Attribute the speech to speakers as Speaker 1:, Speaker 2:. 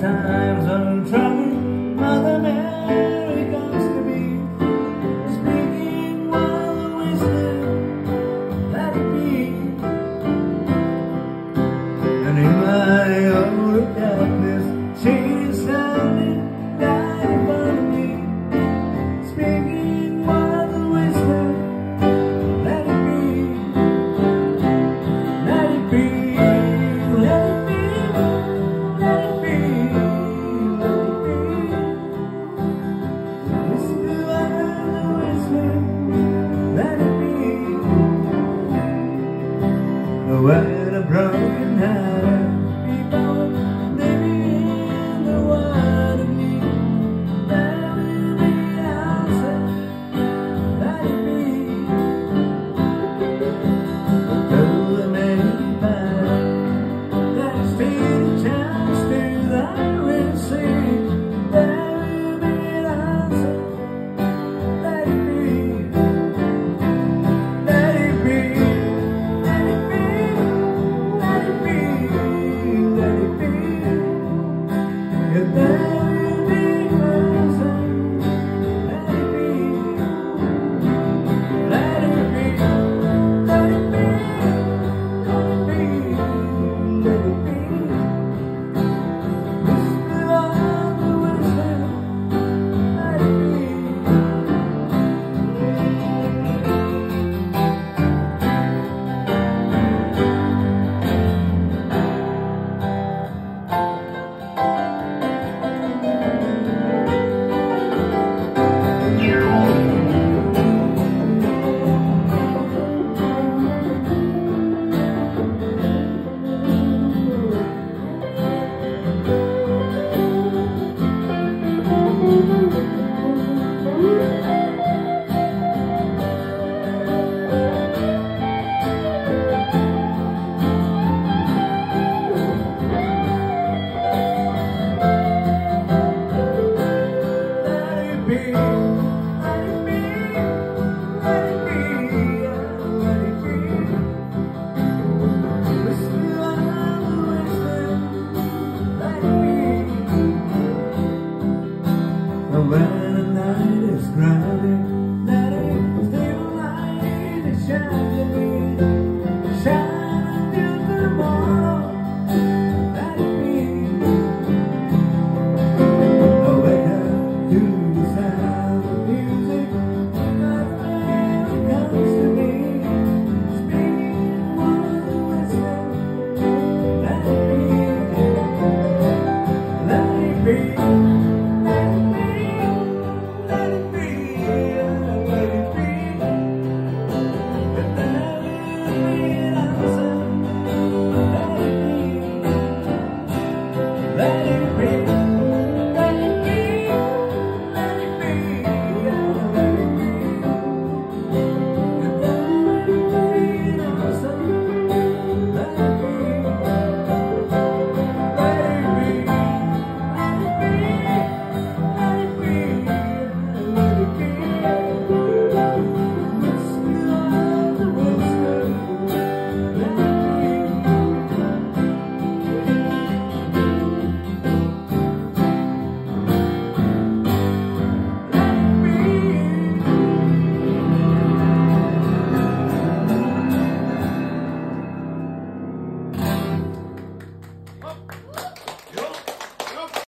Speaker 1: times trying. when a broken heart. And when the night is grinding love.